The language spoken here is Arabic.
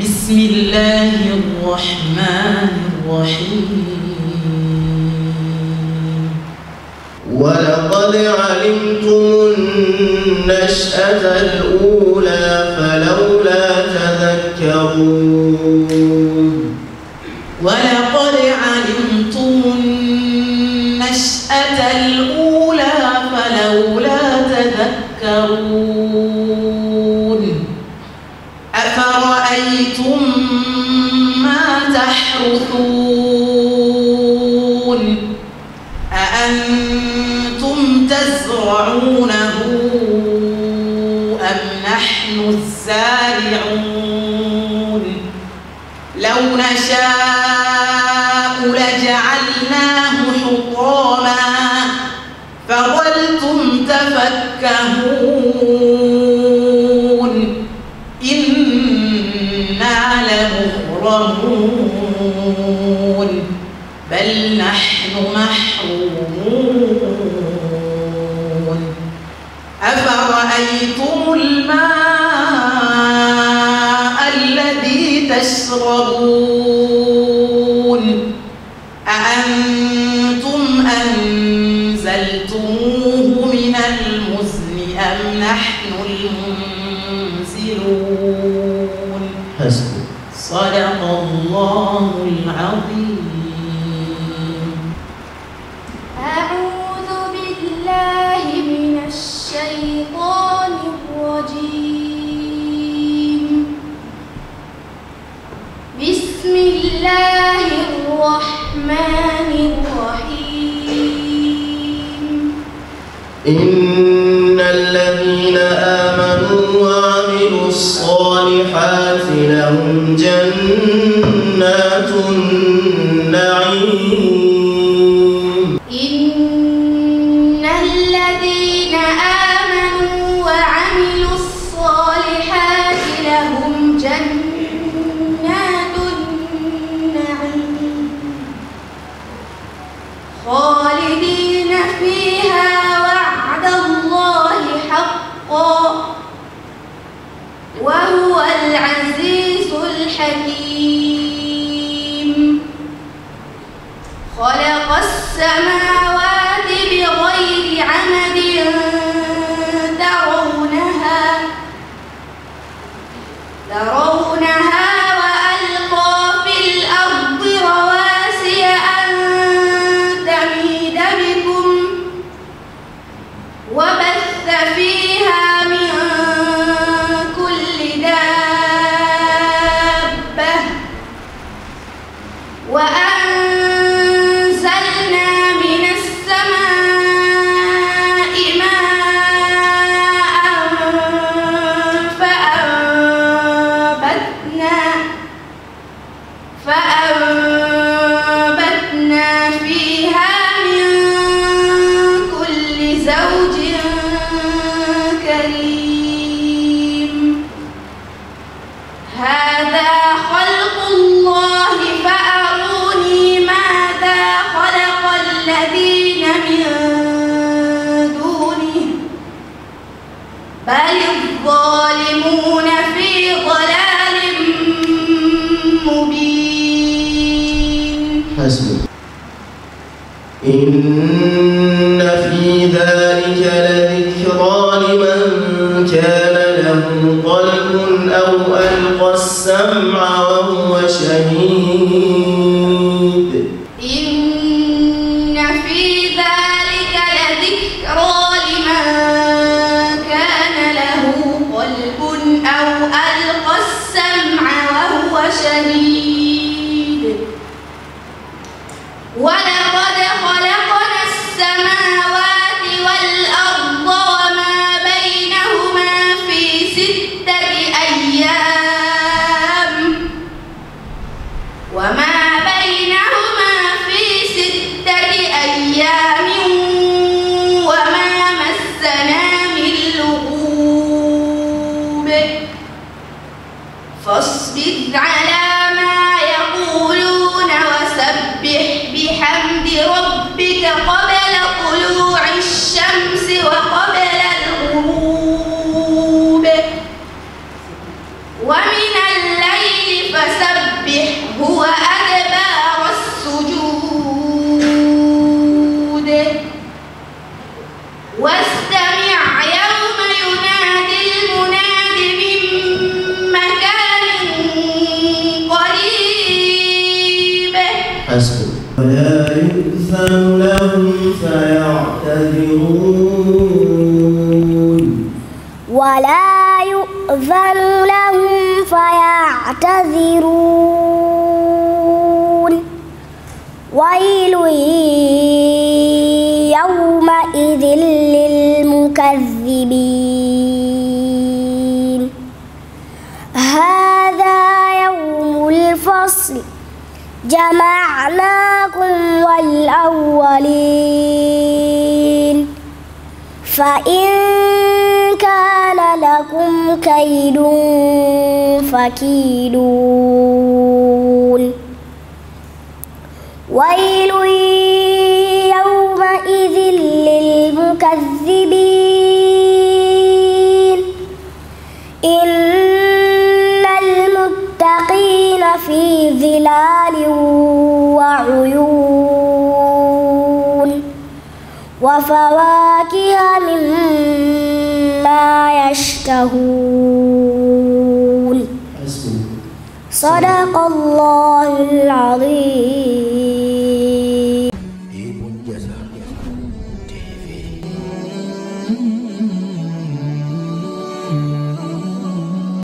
بسم الله الرحمن الرحيم. ولقد علمتم النشأة الأولى. تذكرون أفرأيتم ما تحرثون؟ أأنتم تزرعونه أم نحن الزارعون؟ لو نشاء لجعلناه حطاما فظلتم تفكهون. نحن محرومون أفرأيتم الماء الذي تشربون؟ أأنتم أنزلتموه من المزن أم نحن المنزلون؟ صدق الله العظيم. الرحمن الرحيم. إن الذين آمنوا وعملوا الصالحات لهم جنات السماوات بغير عمد ترونها ترونها وألقى في الأرض رواسي أن تميد بكم وبث فيها من كل دابة وأنزلنا فأنبتنا فيها من كل زوج كريم. هذا خلق الله فأروني ماذا خلق الذين من دونه. بل الظالمون إن في ذلك لذكرى لمن كان له قلب أو ألقى السمع وهو شهيد. ولا يؤذن لهم فيعتذرون. ولا يؤذن لهم فيعتذرون. ويل يومئذ للمكذبين. هذا يوم الفصل. جمعناكم والأولين فإن كان لكم كيد فكيدون. ويل يومئذ للمكذبين. إن المتقين في ظلال وعيون. وفواكه مما يشتهون. صدق الله العظيم.